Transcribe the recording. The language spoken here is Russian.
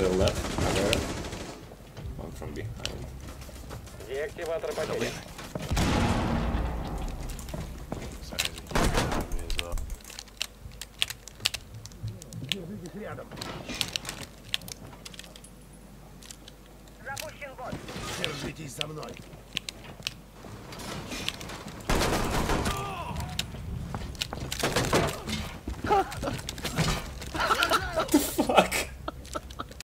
the left. There. One from behind. Деактиватор потерян. Держитесь рядом. Запущен бот. Держитесь за мной. Ha ha!